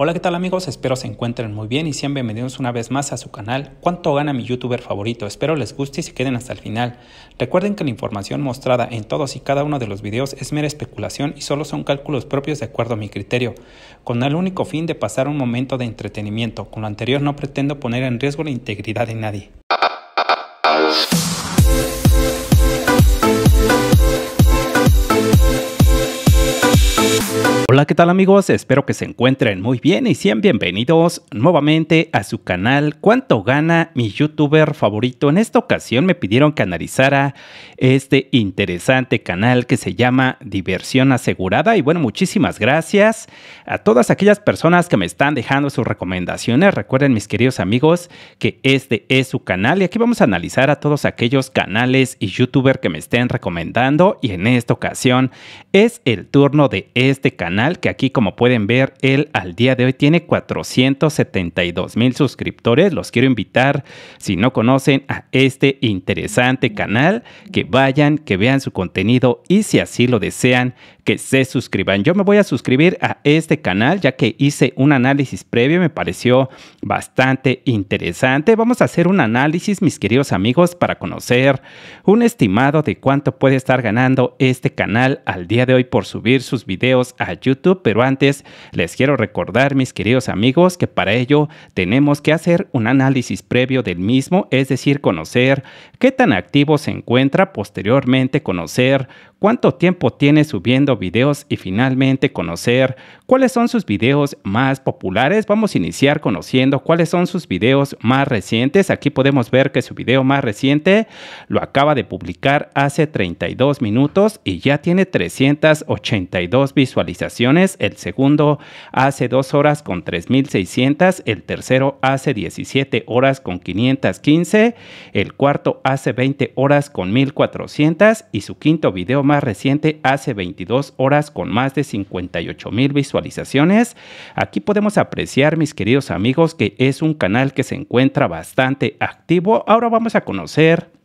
Hola, ¿qué tal amigos? Espero se encuentren muy bien y sean bienvenidos una vez más a su canal ¿Cuánto gana mi youtuber favorito? Espero les guste y se queden hasta el final. Recuerden que la información mostrada en todos y cada uno de los videos es mera especulación y solo son cálculos propios de acuerdo a mi criterio, con el único fin de pasar un momento de entretenimiento. Con lo anterior no pretendo poner en riesgo la integridad de nadie. Hola, ¿qué tal amigos? Espero que se encuentren muy bien y sean bienvenidos nuevamente a su canal ¿Cuánto gana mi youtuber favorito? En esta ocasión me pidieron que analizara este interesante canal que se llama Diversión Asegurada y bueno, muchísimas gracias a todas aquellas personas que me están dejando sus recomendaciones. Recuerden mis queridos amigos que este es su canal y aquí vamos a analizar a todos aquellos canales y youtubers que me estén recomendando y en esta ocasión es el turno de este canal que aquí como pueden ver, él al día de hoy tiene 472 mil suscriptores. Los quiero invitar, si no conocen a este interesante canal, que vayan, que vean su contenido y si así lo desean, que se suscriban. Yo me voy a suscribir a este canal ya que hice un análisis previo, me pareció bastante interesante. Vamos a hacer un análisis, mis queridos amigos, para conocer un estimado de cuánto puede estar ganando este canal al día de hoy por subir sus videos a YouTube. Pero antes les quiero recordar, mis queridos amigos, que para ello tenemos que hacer un análisis previo del mismo, es decir, conocer qué tan activo se encuentra, posteriormente conocer cuánto tiempo tiene subiendo videos y finalmente conocer cuáles son sus videos más populares. Vamos a iniciar conociendo cuáles son sus videos más recientes. Aquí podemos ver que su video más reciente lo acaba de publicar hace 32 minutos y ya tiene 382 visualizaciones. El segundo hace 2 horas con 3600. El tercero hace 17 horas con 515. El cuarto hace 20 horas con 1400 y su quinto video más reciente hace 22 horas con más de 58 mil visualizaciones. Aquí podemos apreciar, mis queridos amigos, que es un canal que se encuentra bastante activo. Ahora vamos a conocer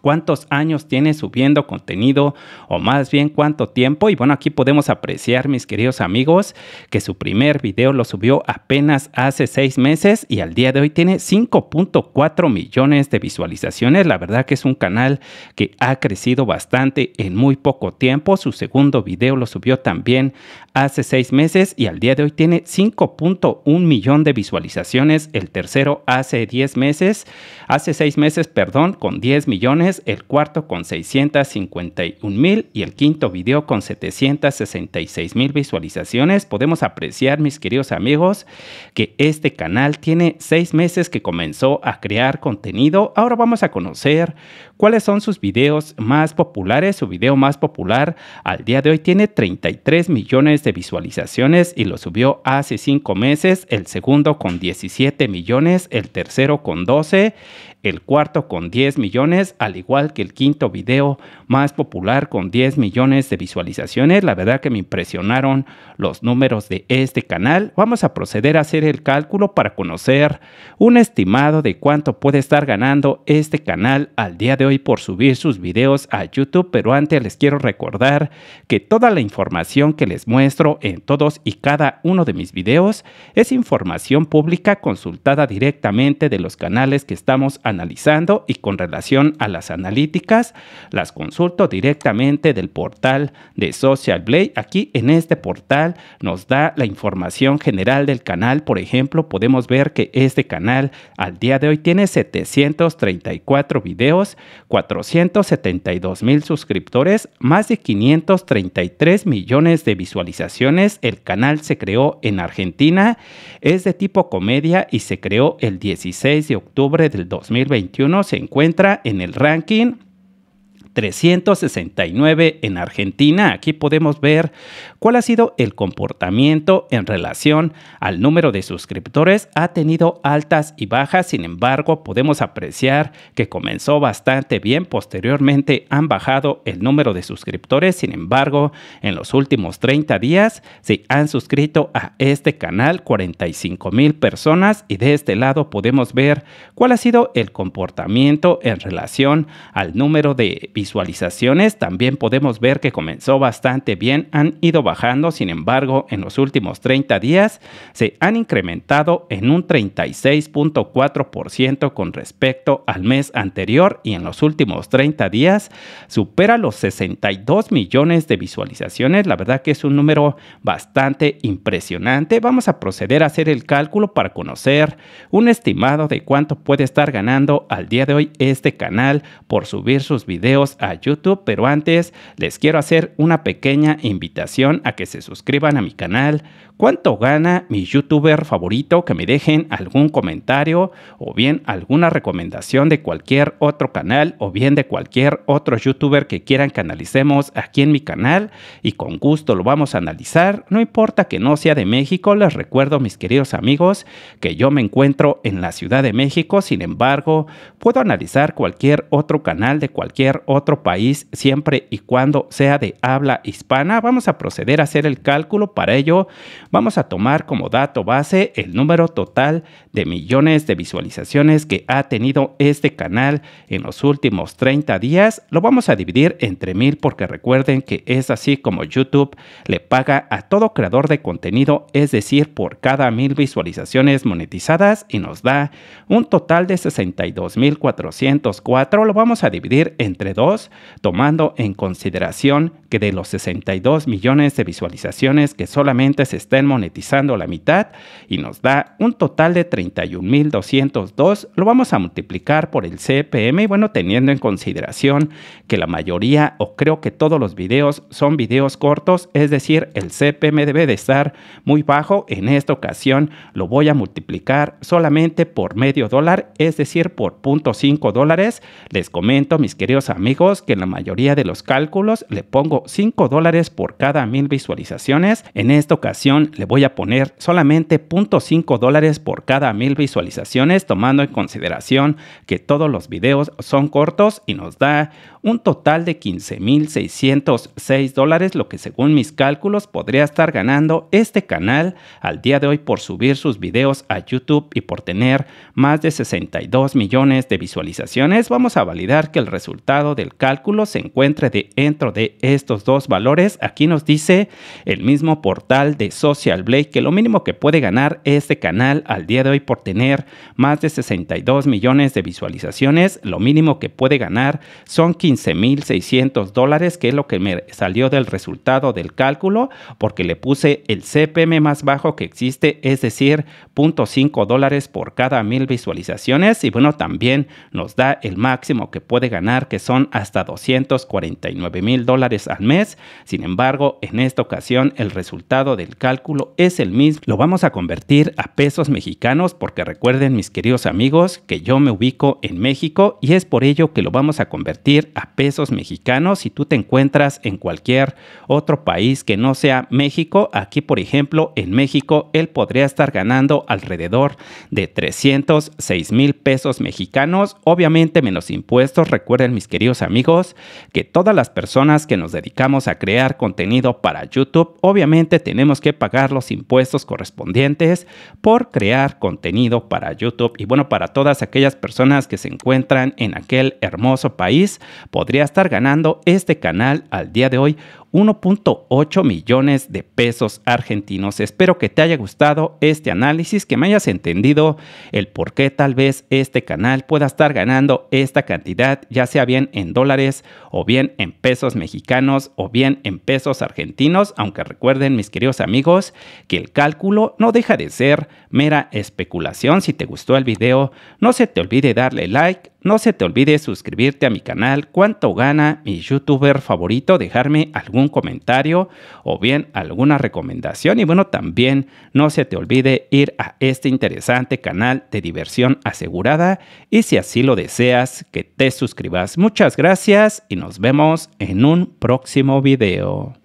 cuántos años tiene subiendo contenido o más bien cuánto tiempo. Y bueno, aquí podemos apreciar, mis queridos amigos, que su primer video lo subió apenas hace seis meses y al día de hoy tiene 5.4 millones de visualizaciones. La verdad que es un canal que ha crecido bastante en muy poco tiempo. Su segundo video lo subió también hace seis meses y al día de hoy tiene 5.1 millón de visualizaciones. El tercero hace 10 meses, hace seis meses, perdón, con 10 millones el cuarto con 651 mil y el quinto video con 766 mil visualizaciones. Podemos apreciar, mis queridos amigos, que este canal tiene seis meses que comenzó a crear contenido. Ahora vamos a conocer cuáles son sus videos más populares. Su video más popular al día de hoy tiene 33 millones de visualizaciones y lo subió hace cinco meses. El segundo con 17 millones, el tercero con 12 el cuarto con 10 millones, al igual que el quinto video más popular con 10 millones de visualizaciones. La verdad que me impresionaron los números de este canal. Vamos a proceder a hacer el cálculo para conocer un estimado de cuánto puede estar ganando este canal al día de hoy por subir sus videos a YouTube, pero antes les quiero recordar que toda la información que les muestro en todos y cada uno de mis videos es información pública consultada directamente de los canales que estamos analizando y con relación a las analíticas, las consulto directamente del portal de Social Blade. Aquí en este portal nos da la información general del canal. Por ejemplo, podemos ver que este canal al día de hoy tiene 734 videos, 472 mil suscriptores, más de 533 millones de visualizaciones. El canal se creó en Argentina, es de tipo comedia y se creó el 16 de octubre del 2000 2021 se encuentra en el ranking 369 en Argentina. Aquí podemos ver cuál ha sido el comportamiento en relación al número de suscriptores. Ha tenido altas y bajas, sin embargo, podemos apreciar que comenzó bastante bien. Posteriormente han bajado el número de suscriptores. Sin embargo, en los últimos 30 días se han suscrito a este canal 45 mil personas y de este lado podemos ver cuál ha sido el comportamiento en relación al número de visualizaciones también podemos ver que comenzó bastante bien, han ido bajando, sin embargo, en los últimos 30 días se han incrementado en un 36.4% con respecto al mes anterior y en los últimos 30 días supera los 62 millones de visualizaciones. La verdad que es un número bastante impresionante. Vamos a proceder a hacer el cálculo para conocer un estimado de cuánto puede estar ganando al día de hoy este canal por subir sus videos a YouTube. Pero antes les quiero hacer una pequeña invitación a que se suscriban a mi canal. ¿Cuánto gana mi youtuber favorito? Que me dejen algún comentario o bien alguna recomendación de cualquier otro canal o bien de cualquier otro youtuber que quieran que analicemos aquí en mi canal y con gusto lo vamos a analizar. No importa que no sea de México, les recuerdo mis queridos amigos que yo me encuentro en la Ciudad de México, sin embargo puedo analizar cualquier otro canal de cualquier otro país siempre y cuando sea de habla hispana. Vamos a proceder a hacer el cálculo para ello Vamos a tomar como dato base el número total de millones de visualizaciones que ha tenido este canal en los últimos 30 días. Lo vamos a dividir entre mil porque recuerden que es así como YouTube le paga a todo creador de contenido, es decir, por cada mil visualizaciones monetizadas y nos da un total de 62.404. Lo vamos a dividir entre dos, tomando en consideración que de los 62 millones de visualizaciones que solamente se están monetizando la mitad y nos da un total de 31.202. Lo vamos a multiplicar por el CPM y bueno, teniendo en consideración que la mayoría o creo que todos los videos son videos cortos, es decir, el CPM debe de estar muy bajo. En esta ocasión lo voy a multiplicar solamente por medio dólar, es decir, por 0.5 dólares. Les comento, mis queridos amigos, que en la mayoría de los cálculos le pongo 5 dólares por cada mil visualizaciones. En esta ocasión le voy a poner solamente 0.5 dólares por cada mil visualizaciones, tomando en consideración que todos los videos son cortos y nos da un total de 15.606 dólares, lo que según mis cálculos podría estar ganando este canal al día de hoy por subir sus videos a YouTube y por tener más de 62 millones de visualizaciones. Vamos a validar que el resultado del cálculo se encuentre dentro de estos dos valores. Aquí nos dice el mismo portal de Social Blade que lo mínimo que puede ganar este canal al día de hoy por tener más de 62 millones de visualizaciones, lo mínimo que puede ganar son 15 15.600 dólares, que es lo que me salió del resultado del cálculo, porque le puse el CPM más bajo que existe, es decir, 0.5 dólares por cada mil visualizaciones. Y bueno, también nos da el máximo que puede ganar, que son hasta 249 mil dólares al mes. Sin embargo, en esta ocasión el resultado del cálculo es el mismo. Lo vamos a convertir a pesos mexicanos, porque recuerden, mis queridos amigos, que yo me ubico en México y es por ello que lo vamos a convertir a pesos mexicanos. Si tú te encuentras en cualquier otro país que no sea México, aquí por ejemplo en México, él podría estar ganando alrededor de 306 mil pesos mexicanos, obviamente menos impuestos. Recuerden mis queridos amigos que todas las personas que nos dedicamos a crear contenido para YouTube, obviamente tenemos que pagar los impuestos correspondientes por crear contenido para YouTube. Y bueno, para todas aquellas personas que se encuentran en aquel hermoso país, podría estar ganando este canal al día de hoy 1.8 millones de pesos argentinos. Espero que te haya gustado este análisis, que me hayas entendido el por qué tal vez este canal pueda estar ganando esta cantidad, ya sea bien en dólares o bien en pesos mexicanos o bien en pesos argentinos, aunque recuerden mis queridos amigos que el cálculo no deja de ser mera especulación. Si te gustó el video, no se te olvide darle like, no se te olvide suscribirte a mi canal, cuánto gana mi youtuber favorito, dejarme algún comentario o bien alguna recomendación y bueno, también no se te olvide ir a este interesante canal de diversión asegurada y si así lo deseas, que te suscribas. Muchas gracias y nos vemos en un próximo video.